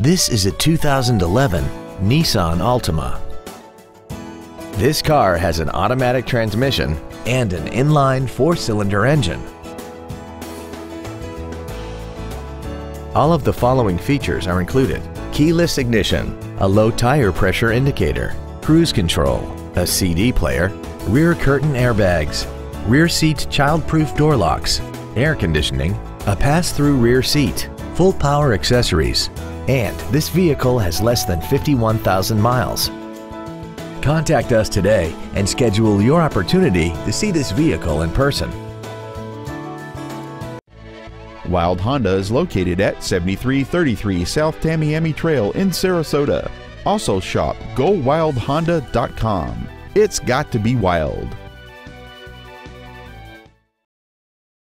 This is a 2011 Nissan Altima. This car has an automatic transmission and an inline four-cylinder engine. All of the following features are included. Keyless ignition, a low tire pressure indicator, cruise control, a CD player, rear curtain airbags, rear seat child-proof door locks, air conditioning, a pass-through rear seat, full power accessories, and this vehicle has less than 51,000 miles. Contact us today and schedule your opportunity to see this vehicle in person. Wilde Honda is located at 7333 South Tamiami Trail in Sarasota. Also shop GoWildeHonda.com. It's got to be wild.